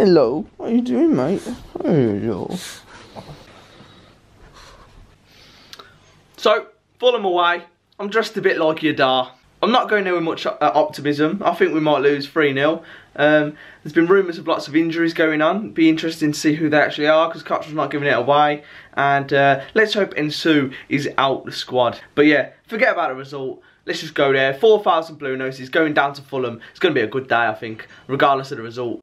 Hello, are you doing, mate? Hello. So, Fulham away. I'm dressed a bit like your Yadar. I'm not going there with much uh, optimism. I think we might lose 3-0. Um, there's been rumours of lots of injuries going on. Be interesting to see who they actually are because Cotterill's not giving it away. And uh, let's hope Nsue is out the squad. But yeah, forget about the result. Let's just go there. 4,000 Blue Noses going down to Fulham. It's going to be a good day, I think, regardless of the result.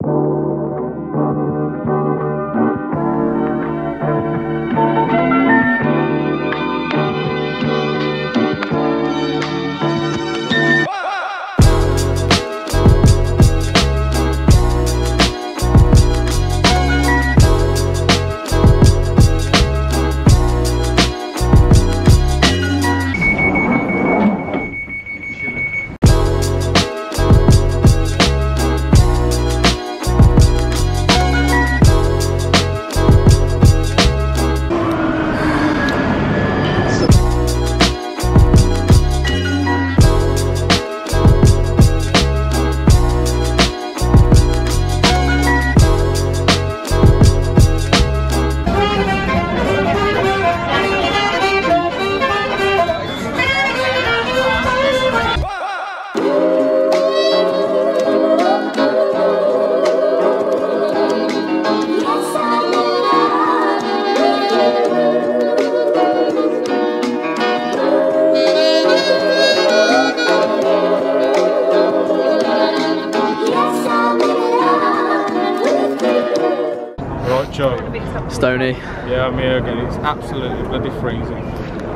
Stony. Yeah, I'm here again. It's absolutely bloody freezing.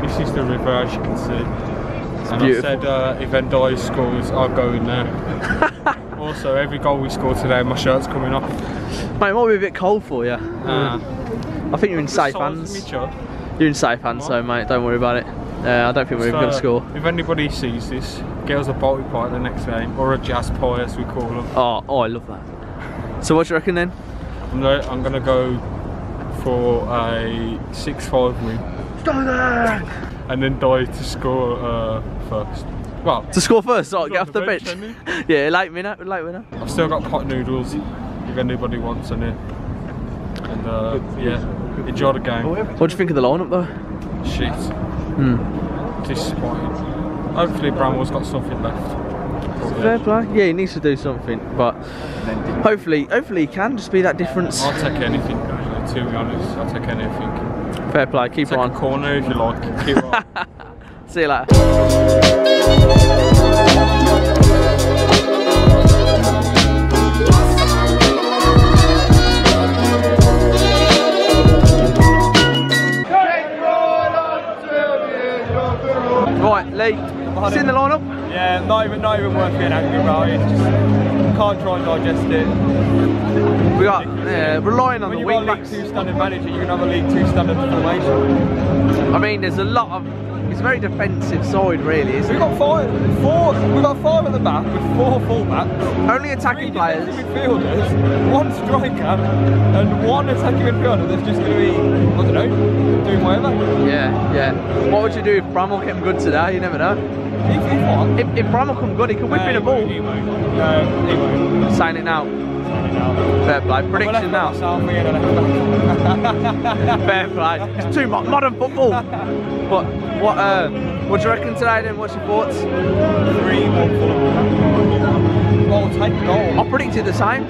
This is the river, as you can see. and beautiful. I said uh, if Ndoye scores, I'll go in there. also, every goal we score today, my shirt's coming off. Mate, it might be a bit cold for you. Uh, I think you're in safe hands. You're in safe hands, so mate, don't worry about it. Uh, I don't think we're even going to score. If anybody sees this, get us a Balti pie the next game, or a jazz pie as we call them. Oh, oh, I love that. So what do you reckon then? I'm I'm gonna go for a 6-5 win, and then die to score uh, first. Well, To score first, oh, He's get off the the bench. bench, yeah, late winner, late winner. I've still got pot noodles if anybody wants any. And uh, yeah, enjoy the game. What do you think of the lineup though? Shit. Hmm. Disappointing. Hopefully Bramall's got something left. Fair play. Yeah, he needs to do something, but hopefully, hopefully he can just be that difference. I'll take anything, actually, to be honest. I'll take anything. Fair play. Keep Take on. a corner if you like. Keep on. See you later. Right, Lee, it's in the lineup. Yeah, not even not even worth being angry about it. Just can't try and digest it. We got relying on When the wing League backs. Two standard manager, you can have a League Two standard formation. I mean, there's a lot of. It's a very defensive side, really, isn't We've it? got five, four. We've got five at the back with four fullbacks, Only attacking players. midfielders, one striker, and one attacking midfielder that's just going to be, I don't know, doing whatever. Yeah, yeah. What would you do if Bramall came good today? You never know. If, if? If, come good, he could whip No, in a ball. He won't. No, he won't. Sign it now. Fair play. Prediction now. Myself, me and a left back. Fair play. It's too mo- modern football. But what? Uh, what do you reckon today? Then, what's your thoughts? Three, one. Oh, take goal. I predicted the same.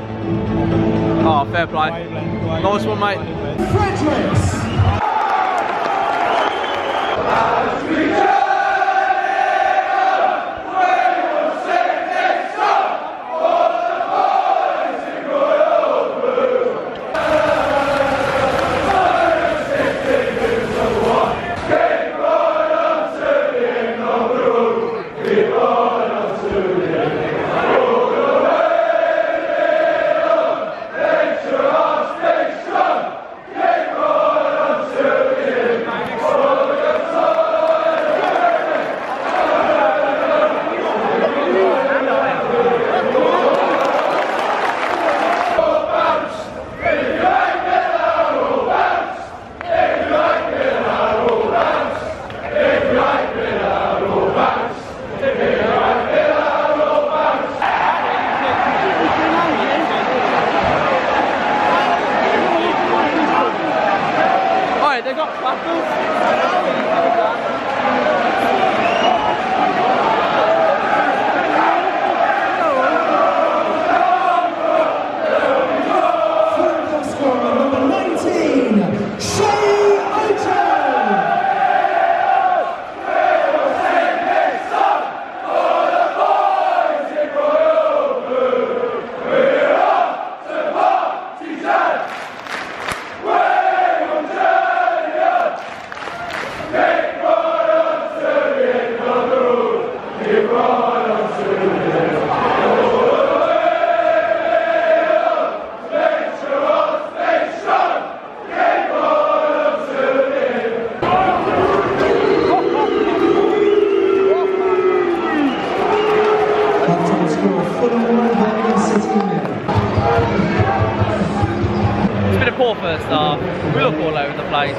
Oh, fair play. Nice one, mate. City It's been a poor first half. We look all over the place.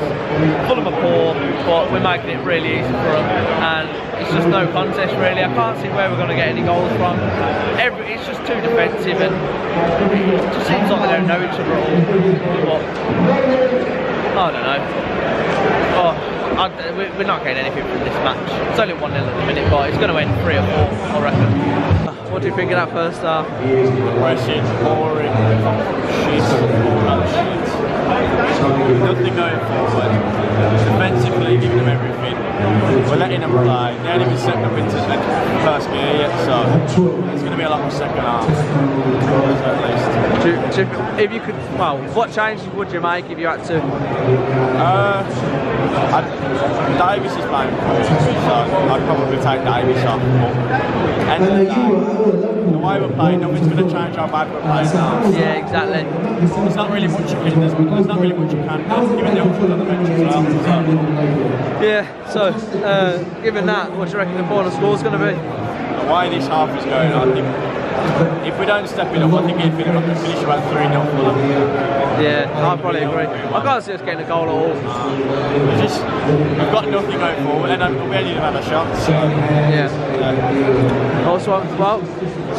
Fulham are poor, but we're making it really easy for them. And it's just no contest really. I can't see where we're going to get any goals from. Every, it's just too defensive and it just seems like they don't know each other at all. But, I don't know. Oh, We're not getting anything from this match. It's only 1 0 at the minute, but it's going to end 3 or 4, I reckon. What do you think of that first half? Russian, boring, shit, shit. Nothing going forward. Defensively, giving them everything. We're letting them play. They haven't even stepped up into the first gear yet, so it's a lot more second half. At least. Do, do, if you could, well, what changes would you make if you had to? Uh, I'd, Davis is playing so I'd probably take Davis off. End of the the way we're playing, nothing's going to change how bad we're playing now. Yeah, exactly. There's not really much you can. There's, there's not really much you can do. Given the options on the bench as well. So, Yeah, so uh, given that, what do you reckon the final score's going to be? Way this half is going, I think if we don't step it up, I think it'd be like a finish about three 0 for them. Yeah, I probably agree. I can't see us getting a goal at all. We just we've got nothing going forward, and um, we only have had a shot. So Yeah. yeah. Also, well,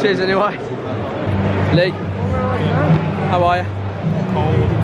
cheers anyway. Lee, how are you? I'm not jumping in.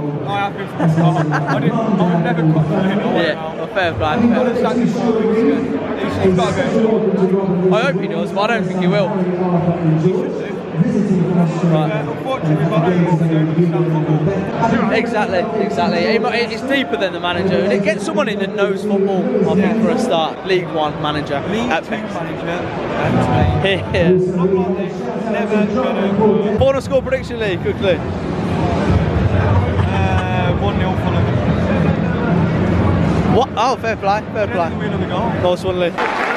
I have been from the start. I didn't, I would never cut the in. I Yeah, well, fair play. I Fair. understand this four weeks ago. He's, he's got to go. I hope he does, but I don't think he will. Right. Uh, unfortunately, we've got others that don't understand football. Exactly, exactly. It's deeper than the manager. And it gets someone in that knows football, I think, for a start. League One manager. League at two manager Yeah. I'm like this. Never. Final score prediction, Lee, quickly. Uh, 1 0 Fulham. What? Oh, fair play, fair play. There'll be another goal. Nice one, Lee.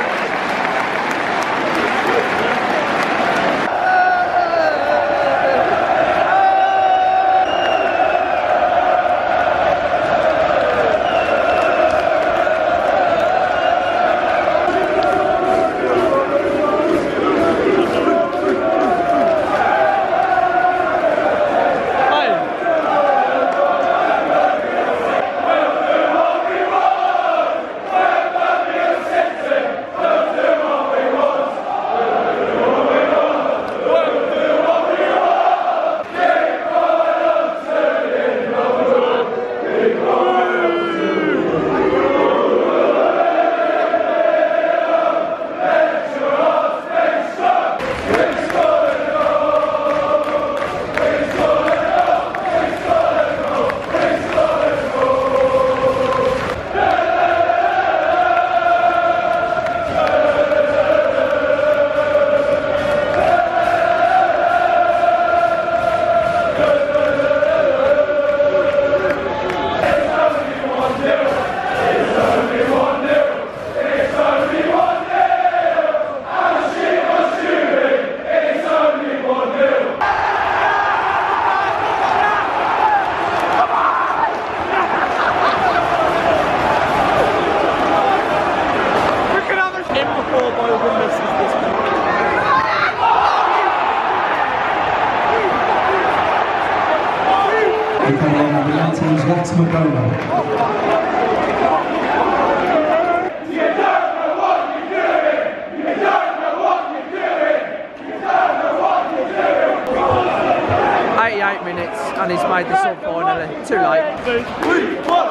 On the team's Max Maghoma. Eighty-eight minutes, and he's made the sub finally. Too late. Final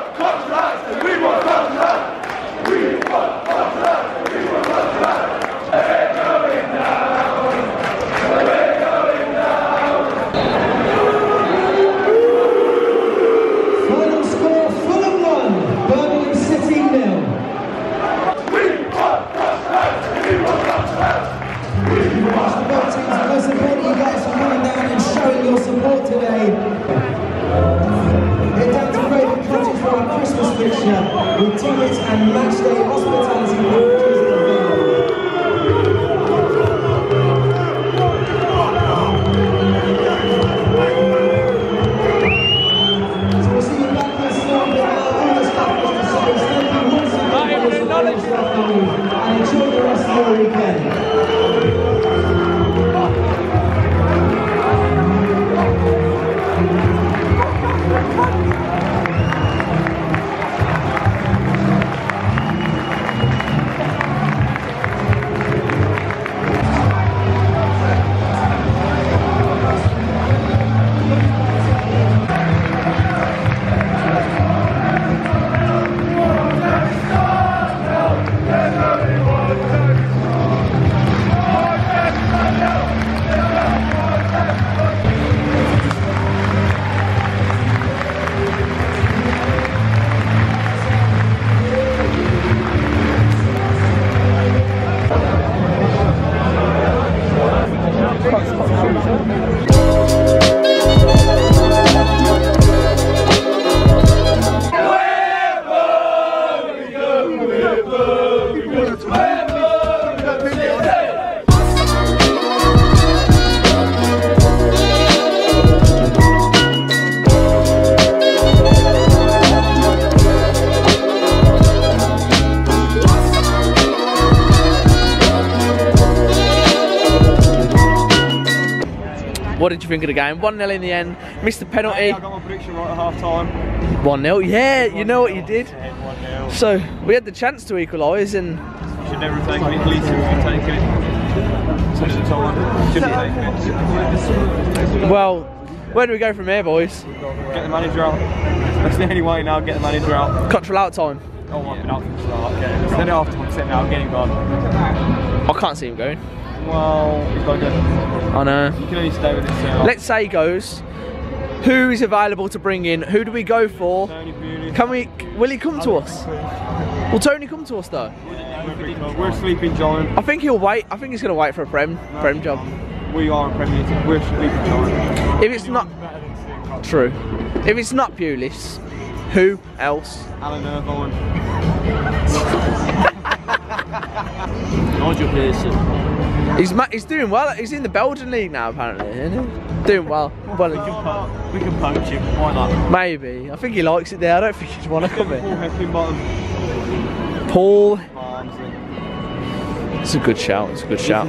What did you think of the game? 1 0 in the end. Missed the penalty. I got my prediction right at half time. 1 0. Yeah, you know what you did. So we had the chance to equalise and You Should never have taken it. If we taken it. Two at time. Shouldn't have taken it. well, where do we go from here, boys? Get the manager out. That's the only way now. Get the manager out. Cotterill out time. Oh, I've been out from the start. Okay. Half time, sitting out, getting gone. I can't see him going. Well, he's got. I know. You can only stay with this. Uh, Let's say he goes. Who is available to bring in? Who do we go for? Tony Pulis. Can we? Will he come to us? Will Tony come to us though? We're sleeping giant. I think he'll wait. I think he's gonna wait for a prem prem job. We are a Premier League. We're sleeping giant. If it's not true, if it's not Pulis, who else? Alan Irvine. Nigel Pearson. He's ma- he's doing well. He's in the Belgian league now apparently, isn't he? Doing well. Well, We can poach him. Why not? maybe. I think he likes it there. I don't think he'd want to come Paul in. Paul, it's a good shout. It's a good shout.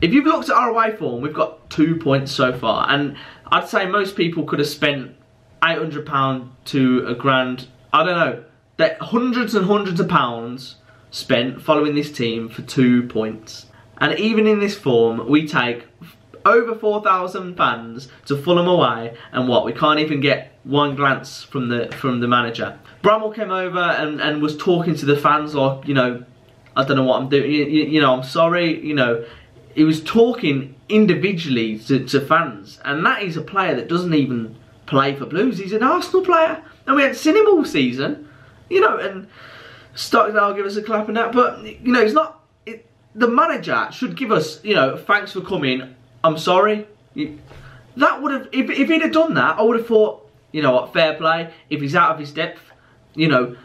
If you've looked at our away form, we've got two points so far, and I'd say most people could have spent eight hundred pound to a grand. I don't know. That hundreds and hundreds of pounds spent following this team for two points, and even in this form, we take over four thousand fans to Fulham away, and what we can't even get one glance from the from the manager. Bramall came over and, and was talking to the fans like, you know, I don't know what I'm doing. You, you know, I'm sorry. You know, he was talking individually to, to fans, and that is a player that doesn't even play for Blues. He's an Arsenal player, and we hadn't seen him all season. You know, and Stockdale give us a clap and that, but you know, it's not. It, the manager should give us, you know, thanks for coming. I'm sorry. That would have, if, if he'd have done that, I would have thought, you know what, fair play. If he's out of his depth, you know,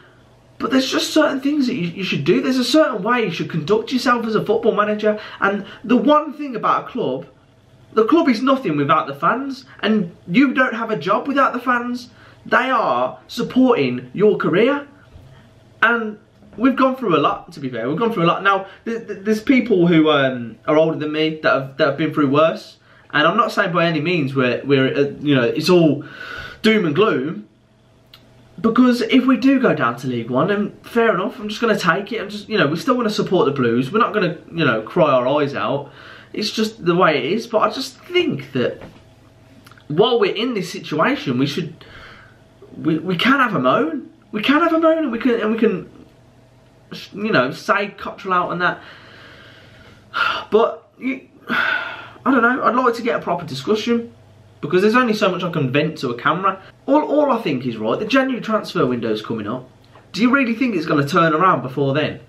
but there's just certain things that you, you should do. There's a certain way you should conduct yourself as a football manager. And the one thing about a club, the club is nothing without the fans. And you don't have a job without the fans. They are supporting your career. And we've gone through a lot, to be fair. We've gone through a lot. Now, th- th- there's people who um, are older than me that have, that have been through worse. And I'm not saying by any means we're, we're uh, you know, it's all doom and gloom. Because if we do go down to League One, then fair enough. I'm just going to take it. I'm just, you know, we still want to support the Blues. We're not going to, you know, cry our eyes out. It's just the way it is. But I just think that while we're in this situation, we should, we, we can have a moan. We can have a moan, and we can, and we can, you know, say Cotterill out and that. But you, I don't know. I'd like to get a proper discussion because there's only so much I can vent to a camera. All, all I think is right. The January transfer window's coming up. Do you really think it's going to turn around before then?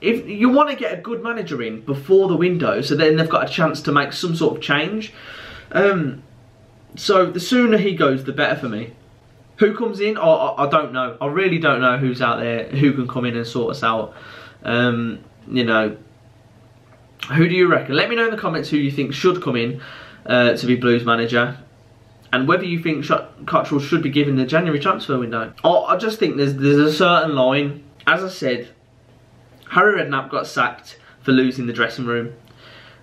if you want to get a good manager in before the window, so then they've got a chance to make some sort of change. Um, so the sooner he goes, the better for me. Who comes in? I, I don't know. I really don't know who's out there who can come in and sort us out. Um, you know, who do you reckon? Let me know in the comments who you think should come in uh, to be Blues manager. And whether you think Cotterill should be given the January transfer window. Oh, I just think there's there's a certain line. As I said, Harry Redknapp got sacked for losing the dressing room.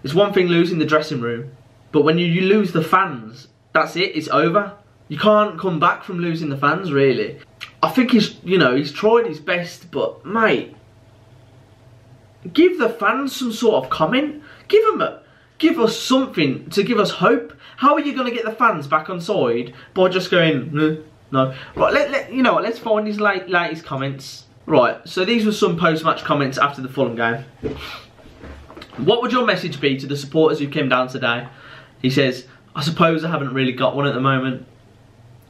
It's one thing losing the dressing room, but when you, you lose the fans, that's it, it's over. You can't come back from losing the fans, really. I think he's, you know, he's tried his best, but mate, give the fans some sort of comment. Give them a, give us something to give us hope. How are you going to get the fans back on side by just going, no, no. Right, let, let, you know what, let's find his late, latest comments. Right, so these were some post-match comments after the Fulham game. What would your message be to the supporters who came down today? He says, I suppose I haven't really got one at the moment.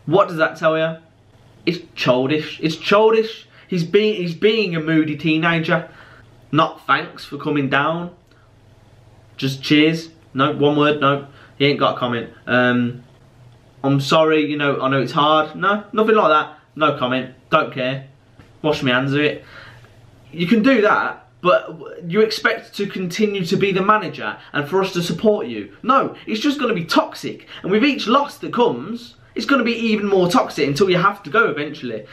What does that tell you? It's childish. It's childish. He's being he's being a moody teenager. Not thanks for coming down. Just cheers. No, one word, no. He ain't got a comment. Um, I'm sorry, you know, I know it's hard. No, nothing like that. No comment. Don't care. Wash my hands of it. You can do that, but you expect to continue to be the manager and for us to support you. No, it's just going to be toxic. And with each loss that comes, it's going to be even more toxic until you have to go eventually.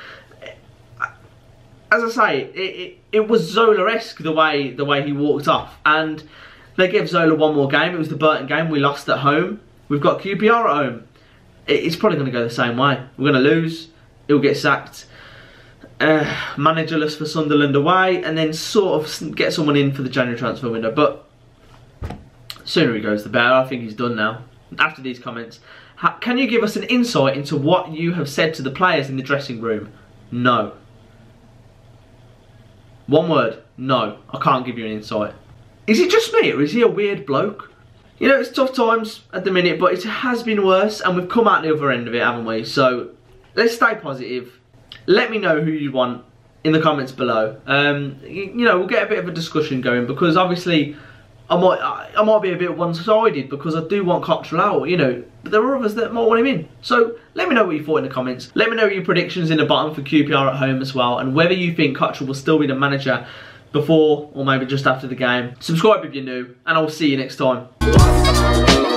As I say, it, it, it was Zola-esque the way the way he walked off, and they give Zola one more game. It was the Burton game. We lost at home. We've got QPR at home. It's probably going to go the same way. We're going to lose. He'll get sacked. Uh, managerless for Sunderland away, and then sort of get someone in for the January transfer window. But sooner he goes, the better. I think he's done now. After these comments, can you give us an insight into what you have said to the players in the dressing room? No. One word, no. I can't give you an insight. Is it just me or is he a weird bloke? You know, it's tough times at the minute, but it has been worse and we've come out the other end of it, haven't we? So, let's stay positive. Let me know who you want in the comments below. Um, you, know, we'll get a bit of a discussion going because obviously I might I might be a bit one-sided because I do want Cotterill out, you know, but there are others that might want him in. So let me know what you thought in the comments. Let me know your predictions in the bottom for QPR at home as well, and whether you think Cotterill will still be the manager before or maybe just after the game. Subscribe if you're new, and I'll see you next time.